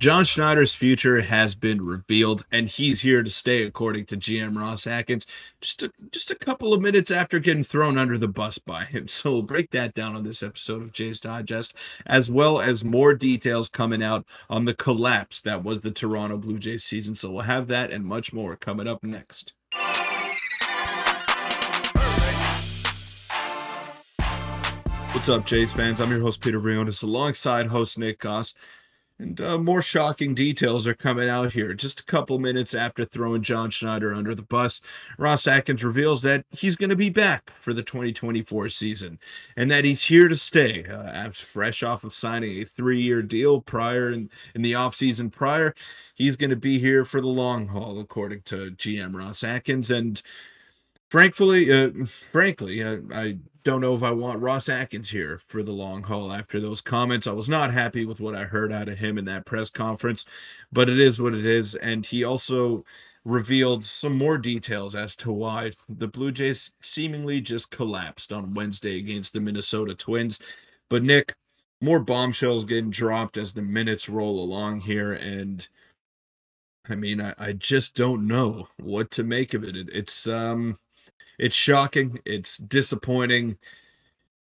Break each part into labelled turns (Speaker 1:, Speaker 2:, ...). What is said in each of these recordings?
Speaker 1: John Schneider's future has been revealed, and he's here to stay, according to GM Ross Atkins. Just a, just a couple of minutes after getting thrown under the bus by him. So we'll break that down on this episode of Jays Digest, as well as more details coming out on the collapse that was the Toronto Blue Jays season. So we'll have that and much more coming up next. What's up, Jays fans? I'm your host, Peter Vryonis, alongside host Nick Gosse. And uh, more shocking details are coming out here. Just a couple minutes after throwing John Schneider under the bus, Ross Atkins reveals that he's going to be back for the 2024 season and that he's here to stay. Uh, fresh off of signing a three year deal prior in, in the offseason prior, he's going to be here for the long haul, according to GM Ross Atkins. And frankly, uh, frankly, uh, I don't know if I want Ross Atkins here for the long haul after those comments. I was not happy with what I heard out of him in that press conference, but it is what it is. And he also revealed some more details as to why the Blue Jays seemingly just collapsed on Wednesday against the Minnesota Twins. But Nick, more bombshells getting dropped as the minutes roll along here. And I mean, I, I just don't know what to make of it. it it's, um, it's shocking, it's disappointing,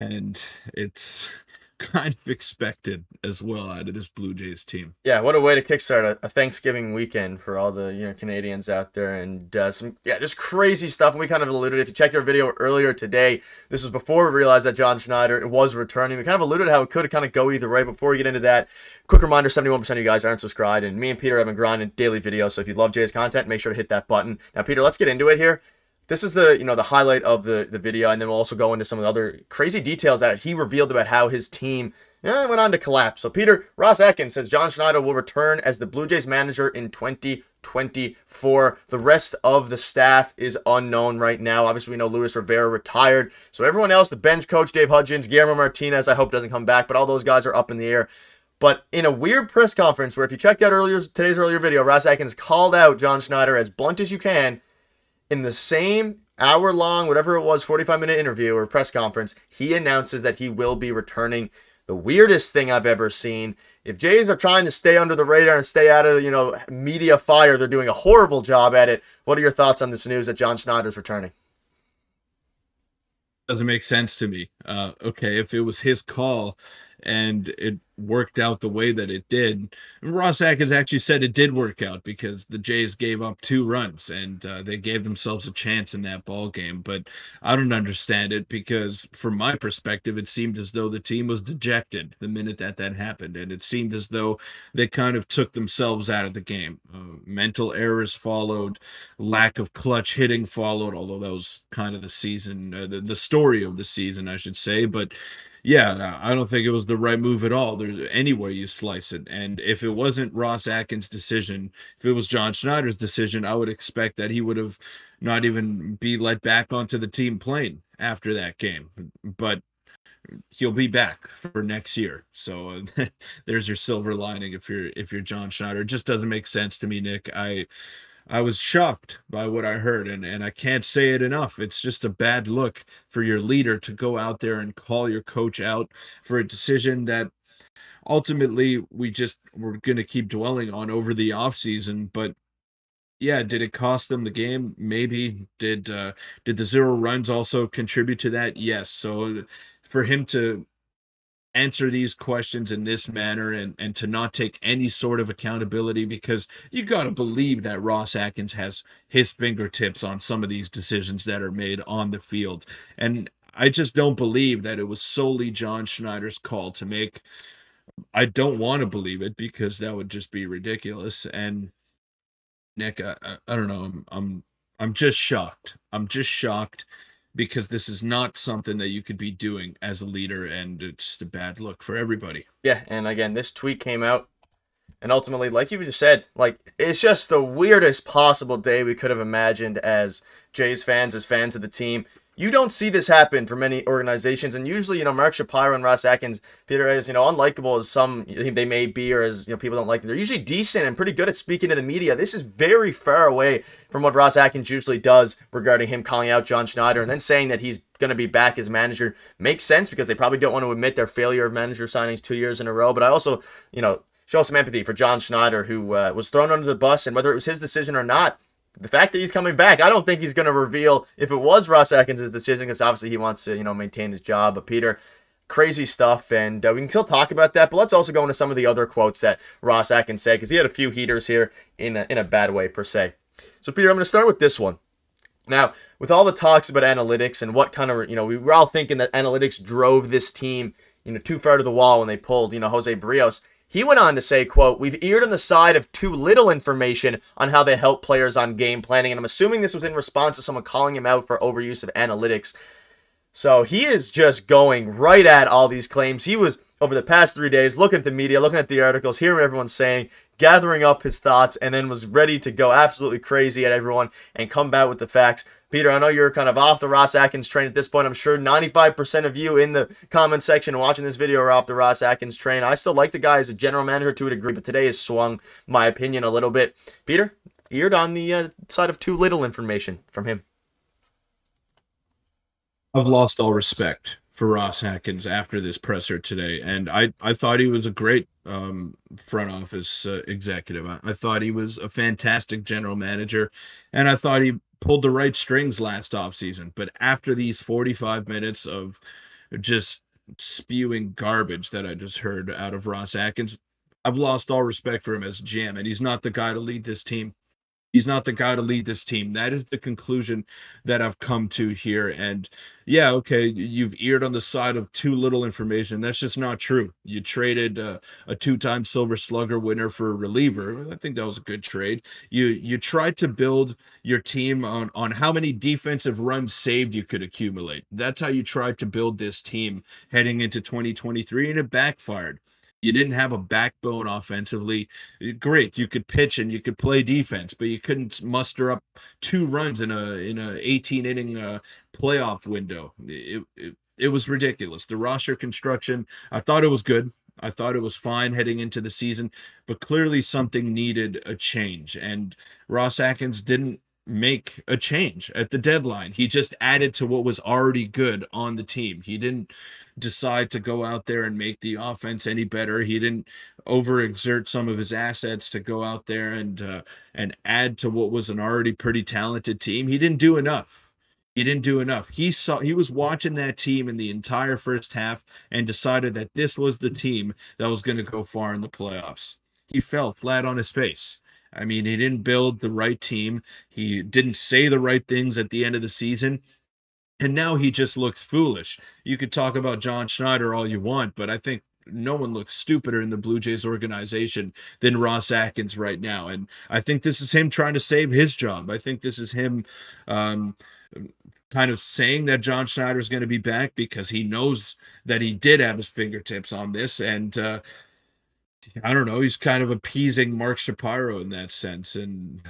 Speaker 1: and it's kind of expected as well out of this Blue Jays team.
Speaker 2: Yeah, what a way to kickstart a, Thanksgiving weekend for all the you know Canadians out there, and uh, some yeah, just crazy stuff. And we kind of alluded. If you checked our video earlier today, this was before we realized that John Schneider was returning. We kind of alluded how it could kind of go either way. Before we get into that, quick reminder: seventy-one percent of you guys aren't subscribed, and me and Peter have been grinding daily videos. So if you love Jay's content, make sure to hit that button. Now, Peter, let's get into it here this is the you know the highlight of the the video, and then we'll also go into some of the other crazy details that he revealed about how his team yeah, went on to collapse. So Peter Ross Atkins says John Schneider will return as the Blue Jays manager in 2024. The rest of the staff is unknown right now. Obviously, we know Luis Rivera retired. So everyone else, the bench coach Dave Hudgens, Guillermo Martinez, I hope doesn't come back, but all those guys are up in the air. But in a weird press conference where if you checked out earlier today's earlier video, Ross Atkins called out John Schneider as blunt as you can in the same hour long, whatever it was, 45 minute interview or press conference, he announces that he will be returning. The weirdest thing I've ever seen. If Jays are trying to stay under the radar and stay out of, you know, media fire, they're doing a horrible job at it. What are your thoughts on this news that John Schneider's returning?
Speaker 1: Doesn't make sense to me. Uh, okay, if it was his call and it worked out the way that it did. And Ross Atkins actually said it did work out because the Jays gave up two runs and uh, they gave themselves a chance in that ball game. But I don't understand it because, from my perspective, it seemed as though the team was dejected the minute that that happened, and it seemed as though they kind of took themselves out of the game. Uh, mental errors followed, lack of clutch hitting followed. Although that was kind of the season, uh, the, the story of the season, I should say, but yeah, I don't think it was the right move at all. There's any way you slice it. And if it wasn't Ross Atkins' decision, if it was John Schneider's decision, I would expect that he would have not even be let back onto the team plane after that game. But he'll be back for next year. So there's your silver lining if you're if you're John Schneider. It just doesn't make sense to me, Nick. I I was shocked by what I heard, and, and I can't say it enough. It's just a bad look for your leader to go out there and call your coach out for a decision that ultimately we just we're going to keep dwelling on over the offseason. But yeah, did it cost them the game? Maybe. Did uh, did the zero runs also contribute to that? Yes. So for him to answer these questions in this manner and, and to not take any sort of accountability because you got to believe that Ross Atkins has his fingertips on some of these decisions that are made on the field. And I just don't believe that it was solely John Schneider's call to make. I don't want to believe it because that would just be ridiculous. And Nick, I, I, don't know. I'm, I'm I'm just shocked. I'm just shocked because this is not something that you could be doing as a leader and it's just a bad look for everybody.
Speaker 2: Yeah, and again, this tweet came out and ultimately, like you just said, like it's just the weirdest possible day we could have imagined as Jays fans, as fans of the team. You don't see this happen for many organizations, and usually, you know, Mark Shapiro and Ross Atkins, Peter, as you know, unlikable as some they may be, or as you know, people don't like them. They're usually decent and pretty good at speaking to the media. This is very far away from what Ross Atkins usually does regarding him calling out John Schneider and then saying that he's going to be back as manager. Makes sense because they probably don't want to admit their failure of manager signings two years in a row. But I also, you know, show some empathy for John Schneider, who uh, was thrown under the bus, and whether it was his decision or not, the fact that he's coming back, I don't think he's going to reveal if it was Ross Atkins' decision, because obviously he wants to, you know, maintain his job. But Peter, crazy stuff, and uh, we can still talk about that. But let's also go into some of the other quotes that Ross Atkins said, because he had a few heaters here in a, in a bad way per se. So Peter, I'm going to start with this one. Now, with all the talks about analytics and what kind of, you know, we were all thinking that analytics drove this team, you know, too far to the wall when they pulled, you know, Jose Berrios. He went on to say, quote, We've eared on the side of too little information on how they help players on game planning. And I'm assuming this was in response to someone calling him out for overuse of analytics. So he is just going right at all these claims. He was, over the past three days, looking at the media, looking at the articles, hearing what everyone's saying, gathering up his thoughts, and then was ready to go absolutely crazy at everyone and come back with the facts. Peter, I know you're kind of off the Ross Atkins train at this point. I'm sure 95% of you in the comment section watching this video are off the Ross Atkins train. I still like the guy as a general manager to a degree, but today has swung my opinion a little bit. Peter, eared on the uh, side of too little information from him.
Speaker 1: I've lost all respect for Ross Atkins after this presser today, and I I thought he was a great um, front office uh, executive. I, I, thought he was a fantastic general manager, and I thought he pulled the right strings last offseason. But after these 45 minutes of just spewing garbage that I just heard out of Ross Atkins, I've lost all respect for him as GM, and he's not the guy to lead this team. He's not the guy to lead this team. That is the conclusion that I've come to here. And yeah, okay, you've eared on the side of too little information. That's just not true. You traded uh, a two-time Silver Slugger winner for a reliever. I think that was a good trade. You you tried to build your team on on how many defensive runs saved you could accumulate. That's how you tried to build this team heading into 2023, and it backfired. You didn't have a backbone offensively. Great, you could pitch and you could play defense, but you couldn't muster up two runs in a in a 18 inning uh, playoff window. It, it it was ridiculous. The roster construction, I thought it was good. I thought it was fine heading into the season, but clearly something needed a change. And Ross Atkins didn't make a change at the deadline. He just added to what was already good on the team. He didn't decide to go out there and make the offense any better. He didn't overexert some of his assets to go out there and uh, and add to what was an already pretty talented team. He didn't do enough. He didn't do enough. He saw he was watching that team in the entire first half and decided that this was the team that was going to go far in the playoffs. He fell flat on his face. I mean, he didn't build the right team. He didn't say the right things at the end of the season. And now he just looks foolish. You could talk about John Schneider all you want, but I think no one looks stupider in the Blue Jays organization than Ross Atkins right now. And I think this is him trying to save his job. I think this is him um, kind of saying that John Schneider is going to be back because he knows that he did have his fingertips on this. And uh, I don't know. He's kind of appeasing Mark Shapiro in that sense, and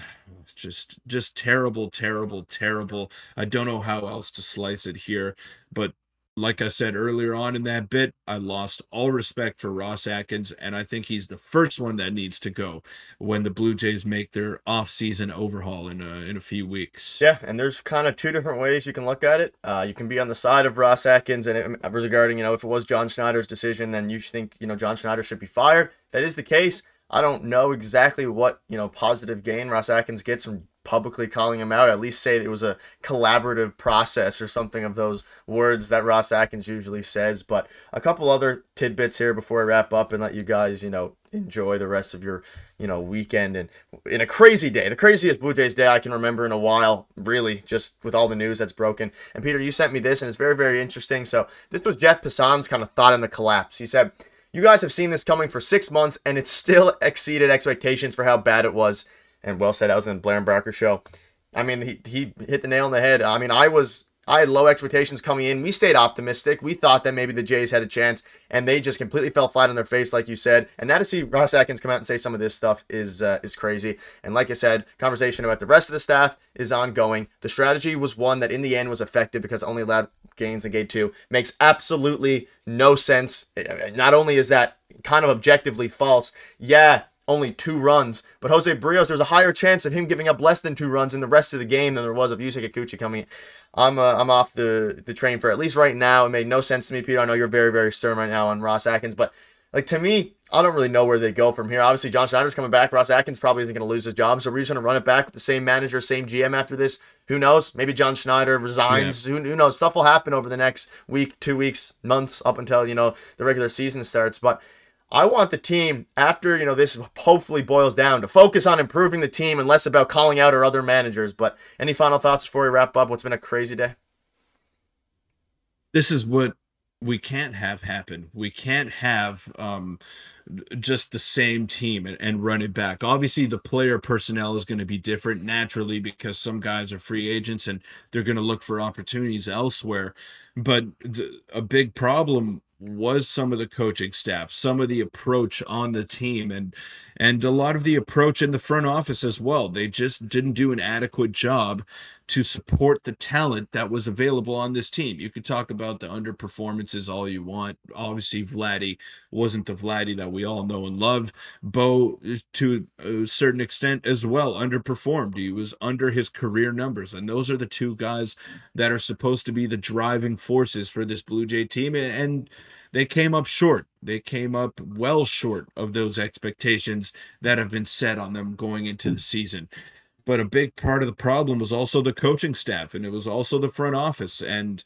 Speaker 1: just just terrible, terrible, terrible. I don't know how else to slice it here, but like I said earlier on in that bit, I lost all respect for Ross Atkins, and I think he's the first one that needs to go when the Blue Jays make their off-season overhaul in a, in a few weeks.
Speaker 2: Yeah, and there's kind of two different ways you can look at it. Uh, you can be on the side of Ross Atkins, and it, uh, regarding you know if it was John Schneider's decision, then you think you know John Schneider should be fired. That is the case. I don't know exactly what you know positive gain Ross Atkins gets from publicly calling him out. At least say it was a collaborative process or something of those words that Ross Atkins usually says. But a couple other tidbits here before I wrap up and let you guys, you know, enjoy the rest of your, you know, weekend and in a crazy day, the craziest Blue Jays day I can remember in a while, really, just with all the news that's broken. And Peter, you sent me this and it's very, very interesting. So this was Jeff Passan's kind of thought in the collapse. He said, you guys have seen this coming for six months and it still exceeded expectations for how bad it was and well said. That was in Blair and Barker show. I mean, he, he hit the nail on the head. I mean, I was I had low expectations coming in. We stayed optimistic. We thought that maybe the Jays had a chance, and they just completely fell flat on their face, like you said. And now to see Ross Atkins come out and say some of this stuff is uh, is crazy. And like I said, conversation about the rest of the staff is ongoing. The strategy was one that in the end was effective because only allowed gains in Gate two. Makes absolutely no sense. Not only is that kind of objectively false, yeah, only two runs. But Jose Berrios, there's a higher chance of him giving up less than two runs in the rest of the game than there was of Yusei Kikuchi coming. I'm uh, I'm off the the train for at least right now. It made no sense to me, Peter. I know you're very very stern right now on Ross Atkins, but like to me, I don't really know where they go from here. Obviously, John Schneider's coming back. Ross Atkins probably isn't going to lose his job. So we're just going to run it back with the same manager, same GM after this. Who knows? Maybe John Schneider resigns. Yeah. Who, who knows? Stuff will happen over the next week, two weeks, months, up until, you know, the regular season starts. But I want the team, after, you know, this hopefully boils down, to focus on improving the team and less about calling out our other managers. But any final thoughts before we wrap up? What's been a crazy day?
Speaker 1: This is what we can't have happen. We can't have um, just the same team and, and run it back. Obviously, the player personnel is going to be different naturally because some guys are free agents and they're going to look for opportunities elsewhere. But the, a big problem was some of the coaching staff, some of the approach on the team, and and a lot of the approach in the front office as well. They just didn't do an adequate job to support the talent that was available on this team. You could talk about the underperformances all you want. Obviously, Vladdy wasn't the Vladdy that we all know and love. Bo, uh, to a certain extent as well, underperformed. He was under his career numbers. And those are the two guys that are supposed to be the driving forces for this Blue Jay team. And they came up short. They came up well short of those expectations that have been set on them going into the season but a big part of the problem was also the coaching staff and it was also the front office. And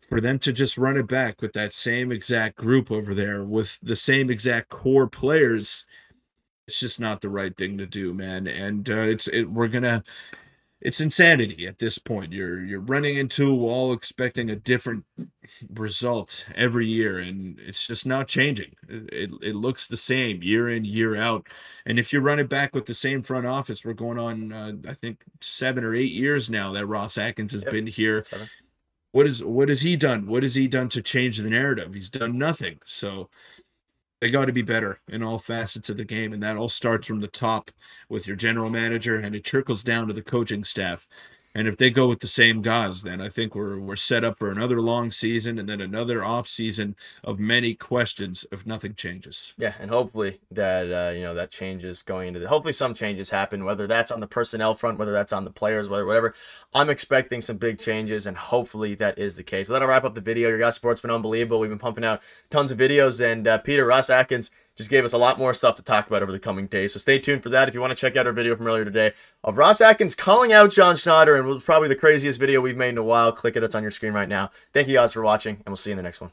Speaker 1: for them to just run it back with that same exact group over there with the same exact core players it's just not the right thing to do man. And uh, it's it, we're gonna it's insanity at this point. You're you're running into a wall expecting a different result every year, and it's just not changing. It, it looks the same year in year out. And if you run it back with the same front office, we're going on uh, I think seven or eight years now that Ross Atkins has yep. been here. Seven. What is what has he done? What has he done to change the narrative? He's done nothing. So they got to be better in all facets of the game and that all starts from the top with your general manager and it trickles down to the coaching staff and if they go with the same guys, then I think we're we're set up for another long season and then another off season of many questions if nothing changes.
Speaker 2: Yeah, and hopefully that uh, you know that changes going into the. Hopefully some changes happen, whether that's on the personnel front, whether that's on the players, whether whatever. I'm expecting some big changes, and hopefully that is the case. But that'll wrap up the video. Your guys' sport's been unbelievable. We've been pumping out tons of videos, and uh, Peter Ross Atkins just gave us a lot more stuff to talk about over the coming days. So stay tuned for that. If you want to check out our video from earlier today of Ross Atkins calling out John Schneider, and it was probably the craziest video we've made in a while, click it. It's on your screen right now. Thank you guys for watching, and we'll see you in the next one.